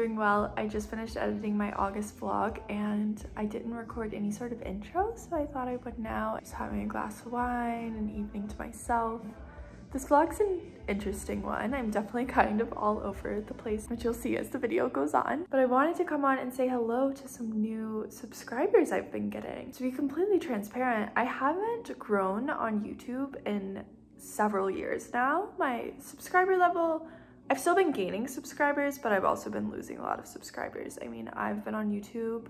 doing well. I just finished editing my August vlog and I didn't record any sort of intro, so I thought I would now. Just having a glass of wine, an evening to myself. This vlog's an interesting one. I'm definitely kind of all over the place, which you'll see as the video goes on. But I wanted to come on and say hello to some new subscribers I've been getting. To be completely transparent, I haven't grown on YouTube in several years now. My subscriber level I've still been gaining subscribers, but I've also been losing a lot of subscribers. I mean, I've been on YouTube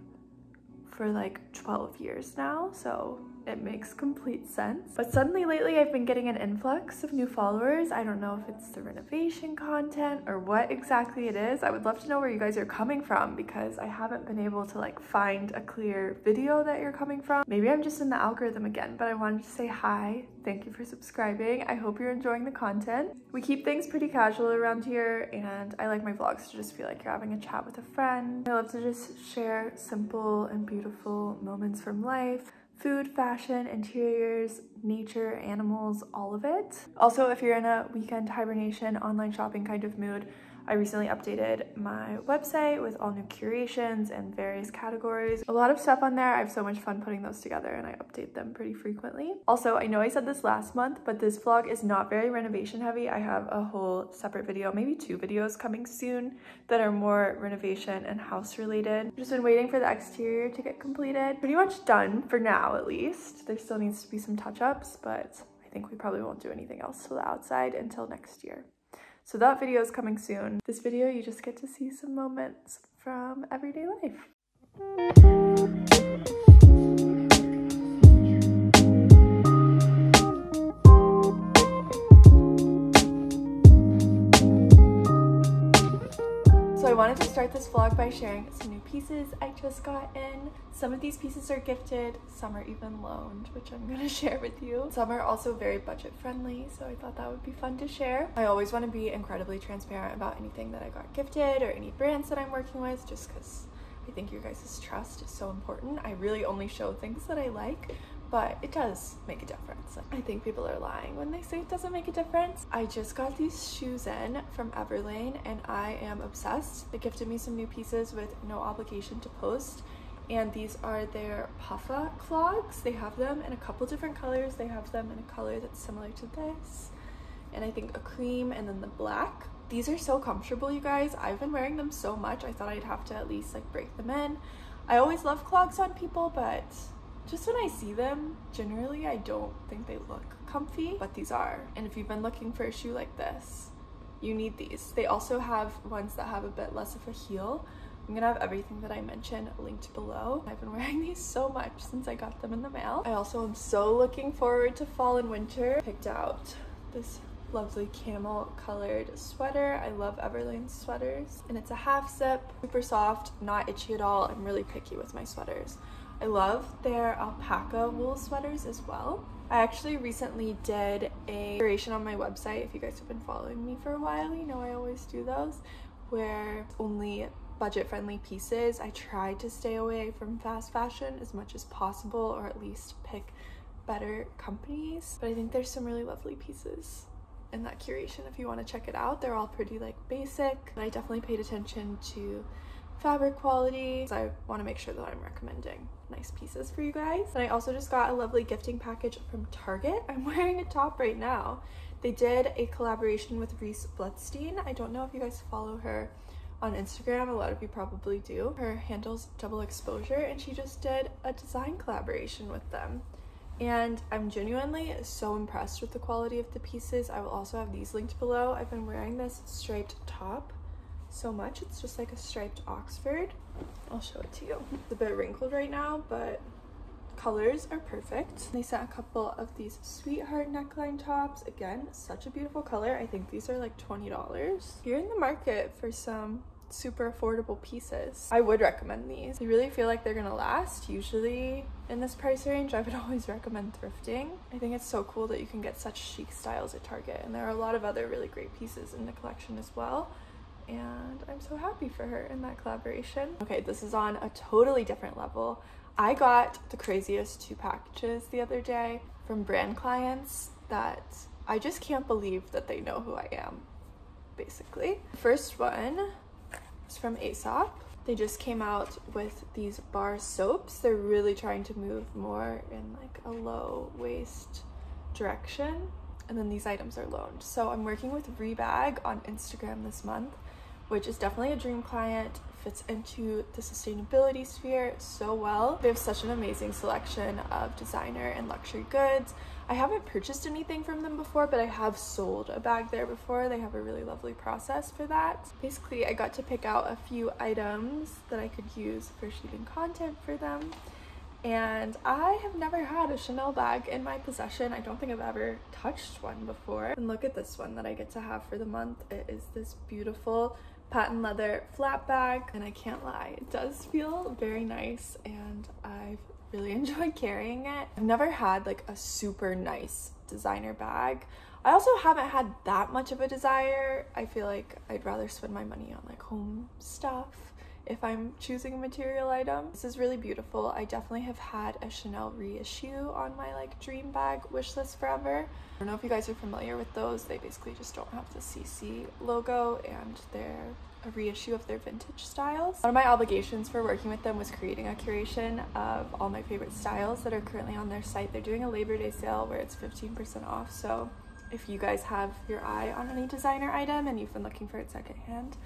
for like 12 years now, so it makes complete sense. But suddenly lately I've been getting an influx of new followers. I don't know if it's the renovation content or what exactly it is. I would love to know where you guys are coming from because I haven't been able to like find a clear video that you're coming from. Maybe I'm just in the algorithm again, but I wanted to say hi. Thank you for subscribing. I hope you're enjoying the content. We keep things pretty casual around here and I like my vlogs to just feel like you're having a chat with a friend. I love to just share simple and beautiful moments from life food, fashion, interiors, nature, animals, all of it. Also, if you're in a weekend hibernation, online shopping kind of mood, I recently updated my website with all new curations and various categories. A lot of stuff on there. I have so much fun putting those together and I update them pretty frequently. Also, I know I said this last month, but this vlog is not very renovation heavy. I have a whole separate video, maybe two videos coming soon that are more renovation and house related. I've just been waiting for the exterior to get completed. Pretty much done for now, at least. There still needs to be some touch-ups, but I think we probably won't do anything else to the outside until next year. So that video is coming soon. This video, you just get to see some moments from everyday life. Wanted to start this vlog by sharing some new pieces I just got in. Some of these pieces are gifted, some are even loaned, which I'm gonna share with you. Some are also very budget friendly, so I thought that would be fun to share. I always wanna be incredibly transparent about anything that I got gifted or any brands that I'm working with, just because I think your guys' trust is so important. I really only show things that I like, but it does make a difference. I think people are lying when they say it doesn't make a difference. I just got these shoes in from Everlane and I am obsessed. They gifted me some new pieces with no obligation to post and these are their puffa clogs. They have them in a couple different colors. They have them in a color that's similar to this and I think a cream and then the black. These are so comfortable, you guys. I've been wearing them so much. I thought I'd have to at least like break them in. I always love clogs on people, but just when I see them, generally I don't think they look comfy, but these are. And if you've been looking for a shoe like this, you need these. They also have ones that have a bit less of a heel. I'm gonna have everything that I mentioned linked below. I've been wearing these so much since I got them in the mail. I also am so looking forward to fall and winter. Picked out this lovely camel colored sweater. I love Everlane sweaters and it's a half zip, super soft, not itchy at all. I'm really picky with my sweaters. I love their alpaca wool sweaters as well. I actually recently did a curation on my website. If you guys have been following me for a while, you know I always do those, where only budget-friendly pieces. I try to stay away from fast fashion as much as possible, or at least pick better companies. But I think there's some really lovely pieces in that curation if you want to check it out. They're all pretty like basic. But I definitely paid attention to fabric quality. So I want to make sure that I'm recommending nice pieces for you guys. And I also just got a lovely gifting package from Target. I'm wearing a top right now. They did a collaboration with Reese Blutstein. I don't know if you guys follow her on Instagram. A lot of you probably do. Her handle's Double Exposure and she just did a design collaboration with them. And I'm genuinely so impressed with the quality of the pieces. I will also have these linked below. I've been wearing this striped top so much. It's just like a striped Oxford. I'll show it to you. It's a bit wrinkled right now, but colors are perfect. They sent a couple of these sweetheart neckline tops. Again, such a beautiful color. I think these are like $20. If you're in the market for some super affordable pieces, I would recommend these. I really feel like they're gonna last. Usually in this price range, I would always recommend thrifting. I think it's so cool that you can get such chic styles at Target and there are a lot of other really great pieces in the collection as well and I'm so happy for her in that collaboration. Okay, this is on a totally different level. I got the craziest two packages the other day from brand clients that I just can't believe that they know who I am, basically. First one is from Aesop. They just came out with these bar soaps. They're really trying to move more in like a low waste direction. And then these items are loaned. So I'm working with Rebag on Instagram this month, which is definitely a dream client fits into the sustainability sphere so well. They have such an amazing selection of designer and luxury goods. I haven't purchased anything from them before, but I have sold a bag there before. They have a really lovely process for that. Basically, I got to pick out a few items that I could use for shooting content for them. And I have never had a Chanel bag in my possession. I don't think I've ever touched one before. And look at this one that I get to have for the month. It is this beautiful patent leather flat bag and I can't lie it does feel very nice and I've really enjoyed carrying it. I've never had like a super nice designer bag. I also haven't had that much of a desire. I feel like I'd rather spend my money on like home stuff if I'm choosing a material item. This is really beautiful. I definitely have had a Chanel reissue on my like dream bag wish list forever. I don't know if you guys are familiar with those. They basically just don't have the CC logo and they're a reissue of their vintage styles. One of my obligations for working with them was creating a curation of all my favorite styles that are currently on their site. They're doing a Labor Day sale where it's 15% off. So if you guys have your eye on any designer item and you've been looking for it secondhand,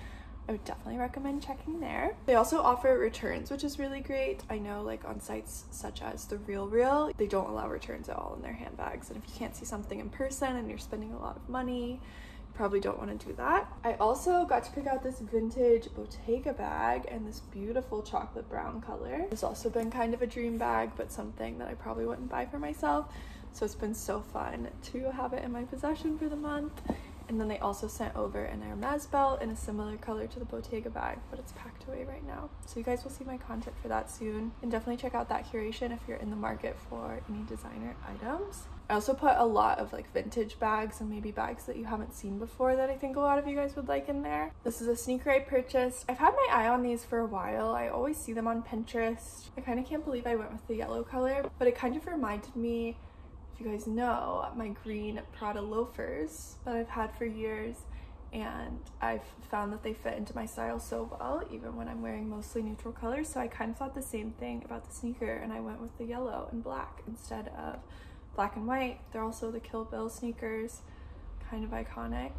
I would definitely recommend checking there. They also offer returns, which is really great. I know like on sites such as The Real Real, they don't allow returns at all in their handbags. And if you can't see something in person and you're spending a lot of money, you probably don't want to do that. I also got to pick out this vintage Bottega bag and this beautiful chocolate brown color. It's also been kind of a dream bag, but something that I probably wouldn't buy for myself. So it's been so fun to have it in my possession for the month. And then they also sent over an Hermes belt in a similar color to the Bottega bag, but it's packed away right now. So you guys will see my content for that soon. And definitely check out that curation if you're in the market for any designer items. I also put a lot of like vintage bags and maybe bags that you haven't seen before that I think a lot of you guys would like in there. This is a sneaker I purchased. I've had my eye on these for a while. I always see them on Pinterest. I kind of can't believe I went with the yellow color, but it kind of reminded me if you guys know, my green Prada loafers that I've had for years and I've found that they fit into my style so well even when I'm wearing mostly neutral colors so I kind of thought the same thing about the sneaker and I went with the yellow and black instead of black and white. They're also the Kill Bill sneakers, kind of iconic.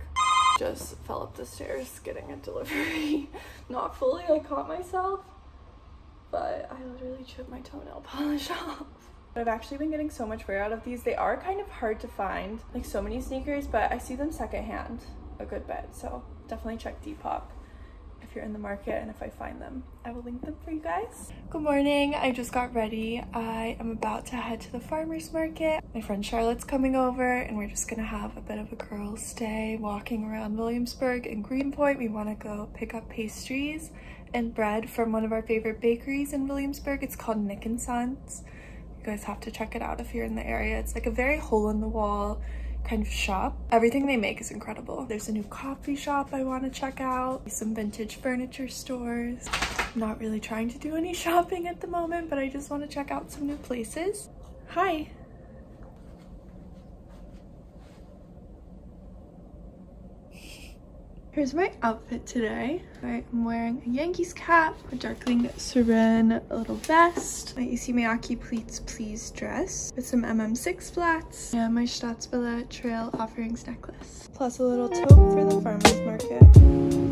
Just fell up the stairs getting a delivery. Not fully, I caught myself, but I literally chipped my toenail polish off. I've actually been getting so much wear out of these. They are kind of hard to find, like so many sneakers, but I see them secondhand a good bit. So definitely check Depop if you're in the market and if I find them, I will link them for you guys. Good morning, I just got ready. I am about to head to the farmer's market. My friend Charlotte's coming over and we're just gonna have a bit of a girls day walking around Williamsburg and Greenpoint. We wanna go pick up pastries and bread from one of our favorite bakeries in Williamsburg. It's called Nick and Sons guys have to check it out if you're in the area. It's like a very hole in the wall kind of shop. Everything they make is incredible. There's a new coffee shop I want to check out, some vintage furniture stores. I'm not really trying to do any shopping at the moment, but I just want to check out some new places. Hi. Here's my outfit today. I'm wearing a Yankees cap, a darkling saran little vest, my Issey Miyake pleats please dress with some MM6 flats, and my Staatsballett Trail Offerings necklace, plus a little tote for the farmer's market.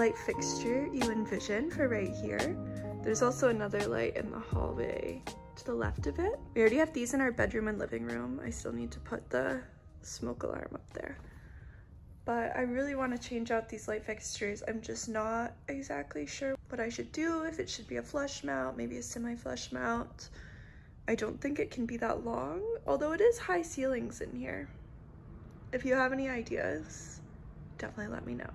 Light fixture you envision for right here. There's also another light in the hallway to the left of it. We already have these in our bedroom and living room. I still need to put the smoke alarm up there. but I really want to change out these light fixtures. I'm just not exactly sure what I should do, if it should be a flush mount, maybe a semi-flush mount. I don't think it can be that long, although it is high ceilings in here. If you have any ideas, definitely let me know.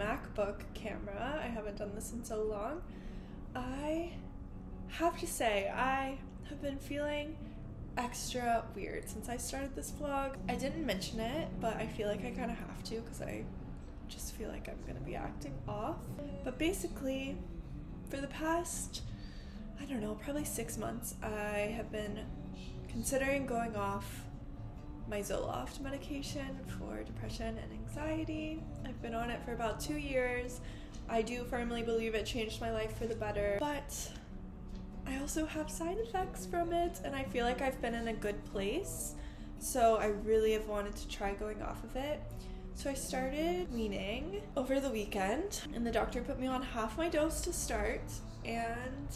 MacBook camera. I haven't done this in so long. I have to say, I have been feeling extra weird since I started this vlog. I didn't mention it, but I feel like I kind of have to because I just feel like I'm gonna be acting off. But basically, for the past, I don't know, probably six months, I have been considering going off my Zoloft medication for depression and anxiety. I've been on it for about two years. I do firmly believe it changed my life for the better, but I also have side effects from it, and I feel like I've been in a good place. So I really have wanted to try going off of it. So I started weaning over the weekend, and the doctor put me on half my dose to start, and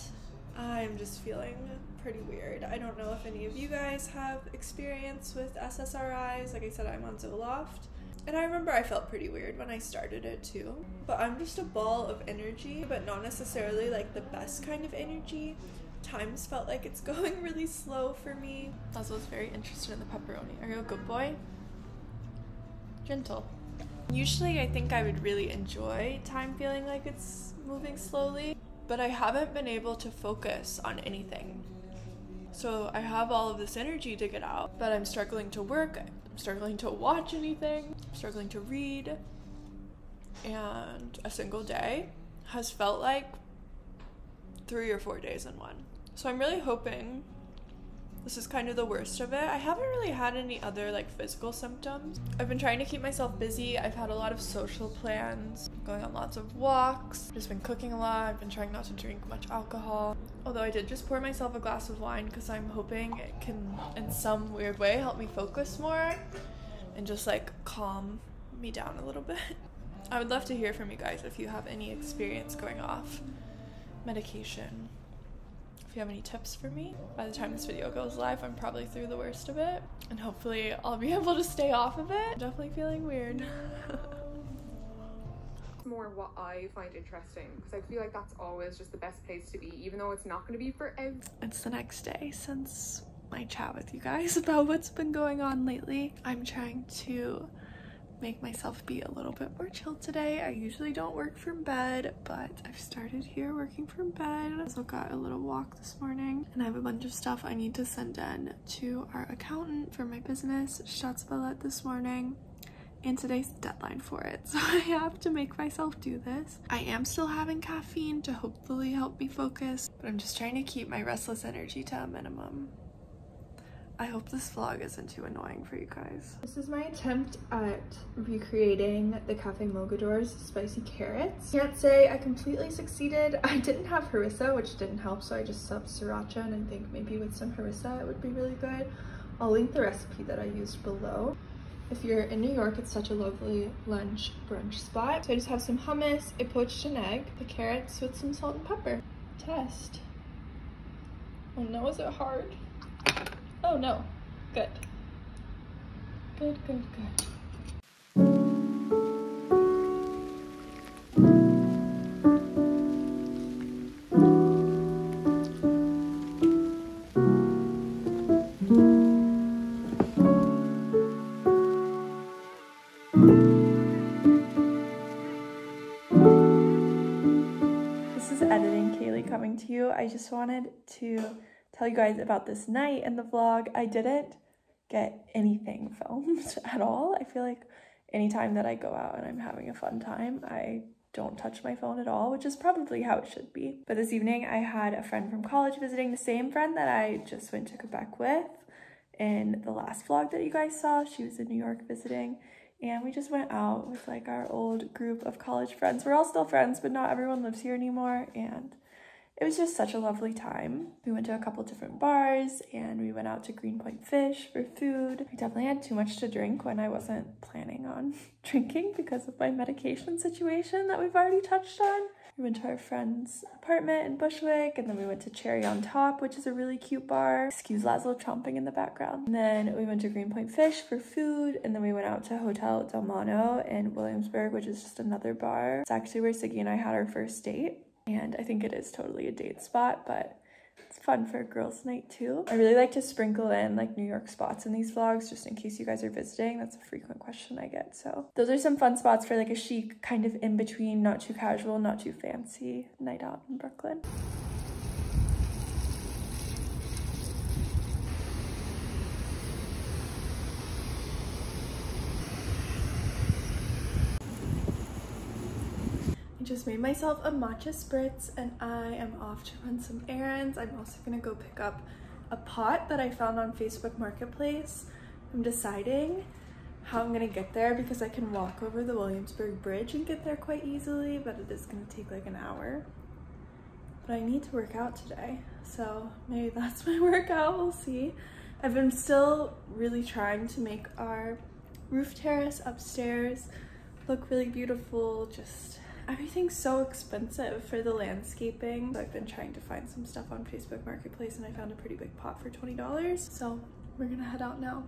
I'm just feeling pretty weird. I don't know if any of you guys have experience with SSRIs. Like I said, I'm on Zoloft. And I remember I felt pretty weird when I started it too. But I'm just a ball of energy, but not necessarily like the best kind of energy. Times felt like it's going really slow for me. Was very interested in the pepperoni. Are you a good boy? Gentle. Usually, I think I would really enjoy time feeling like it's moving slowly, but I haven't been able to focus on anything so I have all of this energy to get out, but I'm struggling to work, I'm struggling to watch anything, I'm struggling to read. And a single day has felt like three or four days in one. So I'm really hoping this is kind of the worst of it. I haven't really had any other like physical symptoms. I've been trying to keep myself busy. I've had a lot of social plans, going on lots of walks, just been cooking a lot. I've been trying not to drink much alcohol. Although I did just pour myself a glass of wine because I'm hoping it can, in some weird way, help me focus more and just like calm me down a little bit. I would love to hear from you guys if you have any experience going off medication if you have any tips for me. By the time this video goes live, I'm probably through the worst of it, and hopefully I'll be able to stay off of it. Definitely feeling weird. more what I find interesting because I feel like that's always just the best place to be, even though it's not going to be for every. It's the next day since my chat with you guys about what's been going on lately. I'm trying to make myself be a little bit more chill today. I usually don't work from bed, but I've started here working from bed. I also got a little walk this morning and I have a bunch of stuff I need to send in to our accountant for my business, Staatsballett this morning and today's deadline for it so I have to make myself do this. I am still having caffeine to hopefully help me focus but I'm just trying to keep my restless energy to a minimum. I hope this vlog isn't too annoying for you guys. This is my attempt at recreating the Cafe Mogador's spicy carrots. Can't say I completely succeeded. I didn't have harissa, which didn't help, so I just subbed sriracha, and I think maybe with some harissa it would be really good. I'll link the recipe that I used below. If you're in New York, it's such a lovely lunch brunch spot. So I just have some hummus, I poached an egg, the carrots with some salt and pepper. Test. Oh no, is it hard? Oh no, good. Good, good, good. This is editing Kailee coming to you. I just wanted to tell you guys about this night in the vlog. I didn't get anything filmed at all. I feel like anytime that I go out and I'm having a fun time, I don't touch my phone at all, which is probably how it should be. But this evening I had a friend from college visiting, the same friend that I just went to Quebec with in the last vlog that you guys saw. She was in New York visiting and we just went out with like our old group of college friends. We're all still friends, but not everyone lives here anymore, and it was just such a lovely time. We went to a couple different bars and we went out to Greenpoint Fish for food. I definitely had too much to drink when I wasn't planning on drinking because of my medication situation that we've already touched on. We went to our friend's apartment in Bushwick and then we went to Cherry on Top, which is a really cute bar. Excuse Laszlo chomping in the background. And then we went to Greenpoint Fish for food and then we went out to Hotel Delmano in Williamsburg, which is just another bar. It's actually where Siggy and I had our first date and I think it is totally a date spot, but it's fun for a girls' night too. I really like to sprinkle in like New York spots in these vlogs just in case you guys are visiting. That's a frequent question I get. So those are some fun spots for like a chic kind of in between, not too casual, not too fancy night out in Brooklyn. Just made myself a matcha spritz and I am off to run some errands. I'm also gonna go pick up a pot that I found on Facebook Marketplace. I'm deciding how I'm gonna get there because I can walk over the Williamsburg Bridge and get there quite easily, but it is gonna take like an hour. But I need to work out today, so maybe that's my workout, we'll see. I've been still really trying to make our roof terrace upstairs look really beautiful, just everything's so expensive for the landscaping. I've been trying to find some stuff on Facebook Marketplace and I found a pretty big pot for $20. So we're gonna head out now.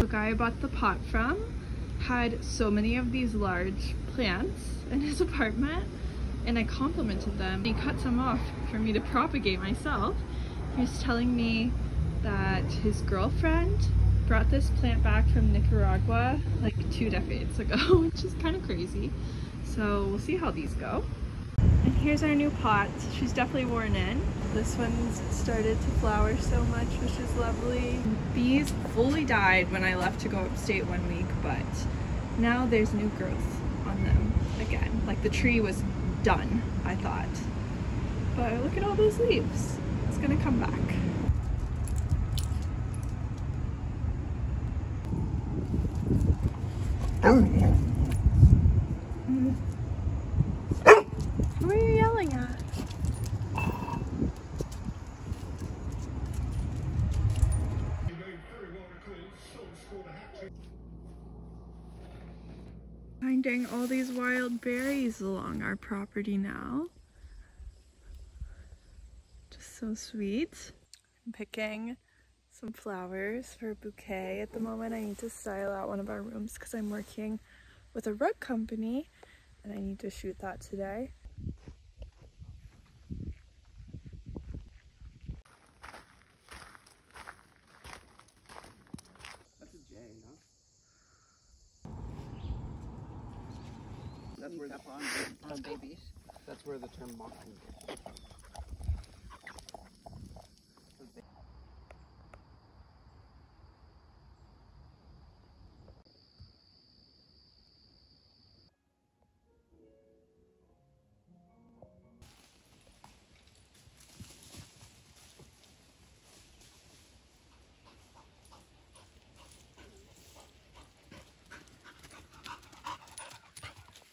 The guy I bought the pot from had so many of these large plants in his apartment and I complimented them. He cut some off for me to propagate myself. He was telling me that his girlfriend brought this plant back from Nicaragua like two decades ago, which is kind of crazy. So we'll see how these go. And here's our new pot. She's definitely worn in. This one's started to flower so much, which is lovely. These fully died when I left to go upstate one week, but now there's new growth on them again. Like the tree was done, I thought. But look at all those leaves. It's gonna come back. Who are you yelling at? Finding all these wild berries along our property now. Just so sweet. I'm picking some flowers for a bouquet. At the moment I need to style out one of our rooms because I'm working with a rug company and I need to shoot that today. That's a J, no? That's where the, on, on babies. That's where the term mocking